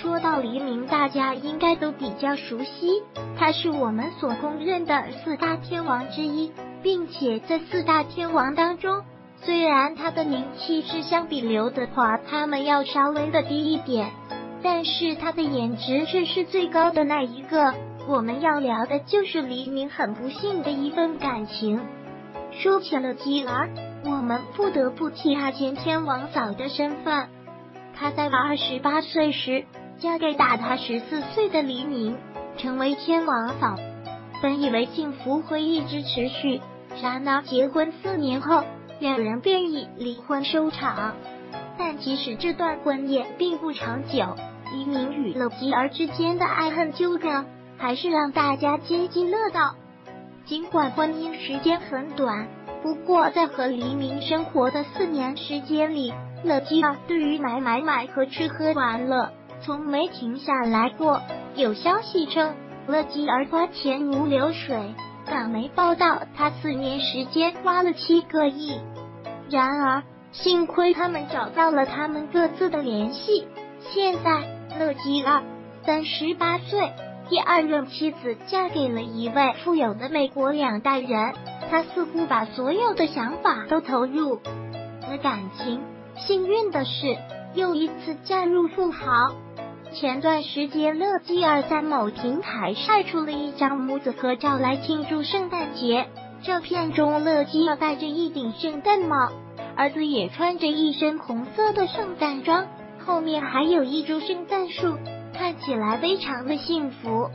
说到黎明大家应该都比较熟悉，他是我们所公认的四大天王之一，并且在四大天王当中，虽然他的名气是相比刘德华他们要稍微的低一点，但是他的颜值却是最高的那一个。我们要聊的就是黎明很不幸的一份感情。说起了吉儿，我们不得不提他前天王嫂的身份。他在二十八岁时嫁给大他十四岁的黎明，成为天王嫂。本以为幸福会一直持续，然而结婚四年后，两人便以离婚收场。但即使这段婚姻并不长久，黎明与乐吉儿之间的爱恨纠葛。还是让大家津津乐道。尽管婚姻时间很短，不过在和黎明生活的四年时间里，乐基儿对于买买买和吃喝玩乐从没停下来过。有消息称，乐基儿花钱如流水。港媒报道，他四年时间花了七个亿。然而，幸亏他们找到了他们各自的联系。现在，乐基儿三十八岁。第二任妻子嫁给了一位富有的美国两代人，他似乎把所有的想法都投入了感情。幸运的是，又一次嫁入富豪。前段时间，乐基儿在某平台晒出了一张母子合照来庆祝圣诞节。照片中，乐基儿戴着一顶圣诞帽，儿子也穿着一身红色的圣诞装，后面还有一株圣诞树。看起来非常的幸福。